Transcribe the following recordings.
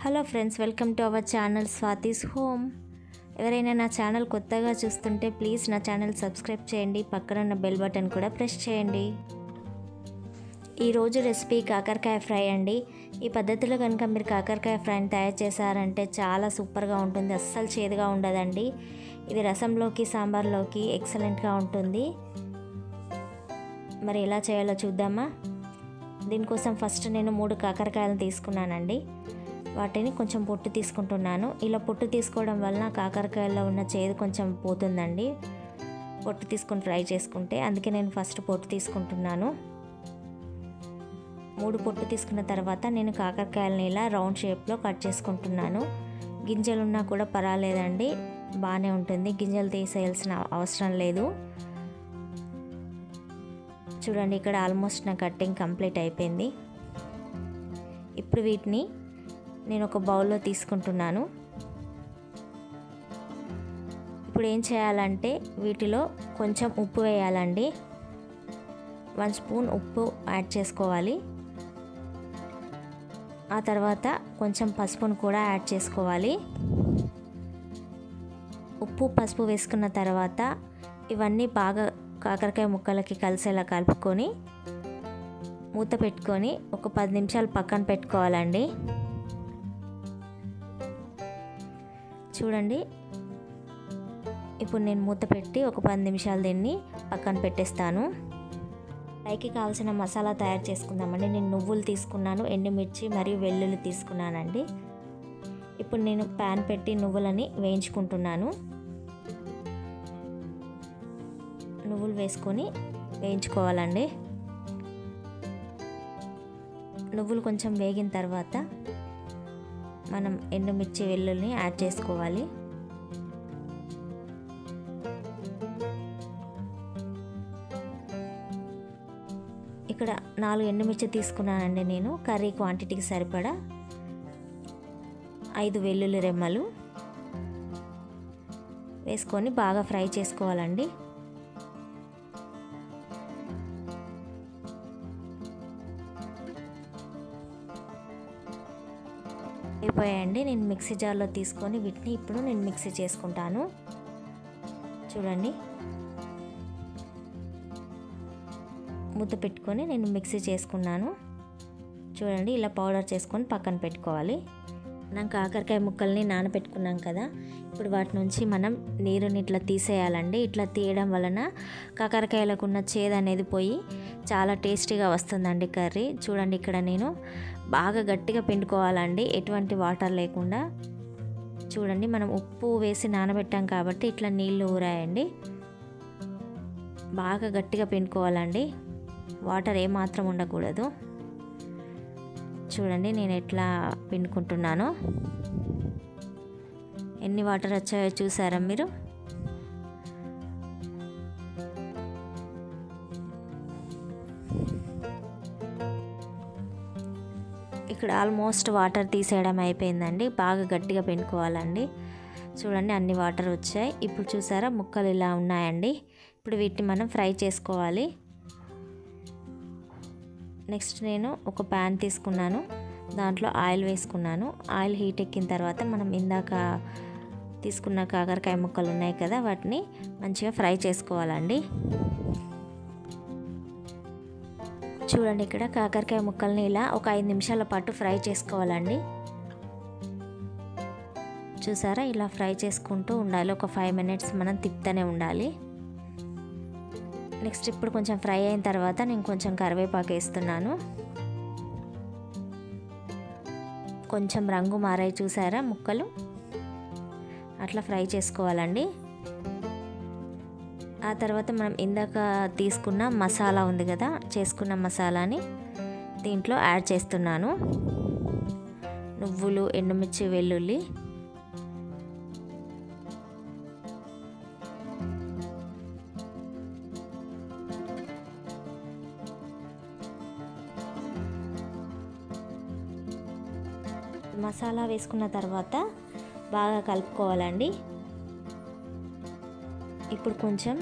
Hello friends welcome to our channel Swathi's home. ఎవరైనా నా channel కొత్తగా చూస్తుంటే ప్లీజ్ నా ఛానల్ సబ్స్క్రైబ్ చేయండి పక్కన ఉన్న బెల్ బటన్ కూడా ప్రెస్ చేయండి. ఈరోజు రెసిపీ కాకరకాయ ఫ్రై అండి. ఈ పద్ధతిలో కనుక మీరు కాకరకాయ ఫ్రైని తయారు చేశారంటే చాలా సూపర్గా ఉంటుంది అస్సలు చేదుగా ఉండదండి. ఇది రసంలోకి సాంబార్లోకి ఎక్సలెంట్గా ఉంటుంది. మరి ఎలా చేయాలో చూద్దామా? దీనికోసం ఫస్ట్ నేను మూడు కాకరకాయలు తీసుకున్నానండి. వాటిని కొంచెం పొట్టు తీసుకుంటున్నాను. ఇలా పొట్టు తీసుకోవడం వలన కాకరకాయలో ఉన్న చేదు కొంచెం పోతుందండి. పొట్టు తీసుకొని ఫ్రై చేసుకుంటే అందుకే నేను ఫస్ట్ పొట్టు తీసుకుంటున్నాను. మూడు పొట్టు తీసుకున్న తర్వాత నేను కాకరకాయలని ఇలా రౌండ్ షేప్లో కట్ చేసుకుంటున్నాను. గింజలు ఉన్నా కూడా పర్వాలేదండి. బాగానే ఉంటుంది. గింజలు తీసేయాల్సిన అవసరం లేదు. చూడండి ఇక్కడ ఆల్మోస్ట్ నా కటింగ్ కంప్లీట్ అయిపోయింది. ఇప్పుడు వీటిని నేను ఒక బౌల్లో తీసుకుంటున్నాను. ఇప్పుడు ఏం చేయాలంటే వీటిలో కొంచెం ఉప్పు వేయాలండి. వన్ స్పూన్ ఉప్పు యాడ్ చేసుకోవాలి. ఆ తర్వాత కొంచెం పసుపును కూడా యాడ్ చేసుకోవాలి. ఉప్పు పసుపు వేసుకున్న తర్వాత ఇవన్నీ బాగా కాకరకాయ ముక్కలకి కలిసేలా కలుపుకొని మూత పెట్టుకొని ఒక పది నిమిషాలు పక్కన పెట్టుకోవాలండి. చూడండి. ఇప్పుడు నేను మూత పెట్టి ఒక పది నిమిషాలు దీన్ని పక్కన పెట్టేస్తాను. పైకి కావాల్సిన మసాలా తయారు చేసుకుందామండి. నేను నువ్వులు తీసుకున్నాను ఎండుమిర్చి మరియు వెల్లుల్లి తీసుకున్నానండి. ఇప్పుడు నేను ప్యాన్ పెట్టి నువ్వులని వేయించుకుంటున్నాను. నువ్వులు వేసుకొని వేయించుకోవాలండి. నువ్వులు కొంచెం వేగిన తర్వాత మనం ఎండుమిర్చి వెల్లుల్ని యాడ్ చేసుకోవాలి. ఇక్కడ నాలుగు ఎండుమిర్చి తీసుకున్నానండి నేను. కర్రీ క్వాంటిటీకి సరిపడా ఐదు వెల్లుల్లి రెమ్మలు వేసుకొని బాగా ఫ్రై చేసుకోవాలండి. అయిపోయాయండి. నేను మిక్సీ జార్లో తీసుకొని వీటిని ఇప్పుడు నేను మిక్సీ చేసుకుంటాను. చూడండి. ముద్ద పెట్టుకొని నేను మిక్సీ చేసుకున్నాను. చూడండి ఇలా పౌడర్ చేసుకొని పక్కన పెట్టుకోవాలి. మనం కాకరకాయ ముక్కల్ని నానబెట్టుకున్నాం కదా. ఇప్పుడు వాటి నుంచి మనం నీరుని ఇట్లా తీసేయాలండి. ఇట్లా తీయడం వలన కాకరకాయలకు ఉన్న చేదు అనేది పోయి చాలా టేస్టీగా వస్తుందండి కర్రీ. చూడండి ఇక్కడ నేను బాగా గట్టిగా పిండుకోవాలండి. ఎటువంటి వాటర్ లేకుండా. చూడండి మనం ఉప్పు వేసి నానబెట్టాం కాబట్టి ఇట్లా నీళ్ళు ఊరాయండి. బాగా గట్టిగా పిండుకోవాలండి. వాటర్ ఏమాత్రం ఉండకూడదు. చూడండి నేను ఎట్లా పిండుకుంటున్నానో. ఎన్ని వాటర్ వచ్చాయో చూసారా మీరు? ఇక్కడ ఆల్మోస్ట్ వాటర్ తీసేయడం అయిపోయిందండి. బాగా గట్టిగా పిండుకోవాలండి. చూడండి అన్ని వాటర్ వచ్చాయి. ఇప్పుడు చూసారా ముక్కలు ఇలా ఉన్నాయండి. ఇప్పుడు వీటిని మనం ఫ్రై చేసుకోవాలి. నెక్స్ట్ నేను ఒక ప్యాన్ తీసుకున్నాను. దాంట్లో ఆయిల్ వేసుకున్నాను. ఆయిల్ హీట్ ఎక్కిన తర్వాత మనం ఇందాక తీసుకున్న కాకరకాయ ముక్కలు ఉన్నాయి కదా వాటిని మంచిగా ఫ్రై చేసుకోవాలండి. చూడండి ఇక్కడ కాకరకాయ ముక్కల్ని ఇలా ఒక ఐదు నిమిషాల పాటు ఫ్రై చేసుకోవాలండి. చూసారా? ఇలా ఫ్రై చేసుకుంటూ ఉండాలి. ఒక ఫైవ్ మినిట్స్ మనం తిప్పుతూనే ఉండాలి. నెక్స్ట్ ఇప్పుడు కొంచెం ఫ్రై అయిన తర్వాత నేను కొంచెం కరివేపాకు వేస్తున్నాను. కొంచెం రంగు మారాయి చూసారా ముక్కలు? అట్లా ఫ్రై చేసుకోవాలండి. ఆ తర్వాత మనం ఇందాక తీసుకున్న మసాలా ఉంది కదా చేసుకున్న మసాలాని దీంట్లో యాడ్ చేస్తున్నాను. నువ్వులు ఎండుమిర్చి వెల్లుల్లి మసాలా వేసుకున్న తర్వాత బాగా కలుపుకోవాలండి. ఇప్పుడు కొంచెం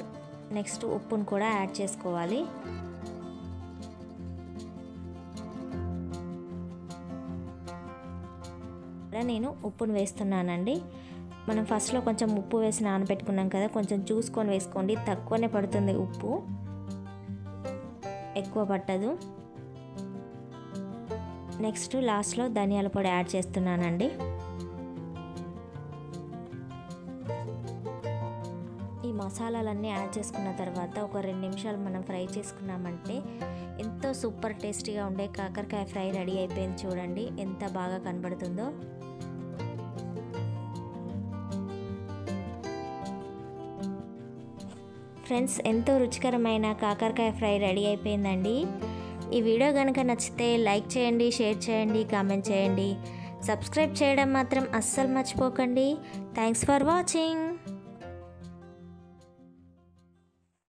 నెక్స్ట్ ఉప్పును కూడా యాడ్ చేసుకోవాలి. నేను ఉప్పును వేస్తున్నానండి. మనం ఫస్ట్లో కొంచెం ఉప్పు వేసి నానబెట్టుకున్నాం కదా కొంచెం చూసుకొని వేసుకోండి. తక్కువనే పడుతుంది ఉప్పు. ఎక్కువ పట్టదు. నెక్స్ట్ లాస్ట్లో ధనియాల పొడి యాడ్ చేస్తున్నానండి. ఈ మసాలాలన్నీ యాడ్ చేసుకున్న తర్వాత ఒక రెండు నిమిషాలు మనం ఫ్రై చేసుకున్నామంటే ఎంతో సూపర్ టేస్టీగా ఉండే కాకరకాయ ఫ్రై రెడీ అయిపోయింది చూడండి ఎంత బాగా కనబడుతుందో. ఫ్రెండ్స్ ఎంతో రుచికరమైన కాకరకాయ ఫ్రై రెడీ అయిపోయిందండి. ఈ వీడియో కనుక నచ్చితే లైక్ చేయండి షేర్ చేయండి కామెంట్ చేయండి. సబ్స్క్రైబ్ చేయడం మాత్రం అస్సలు మర్చిపోకండి. Thanks for watching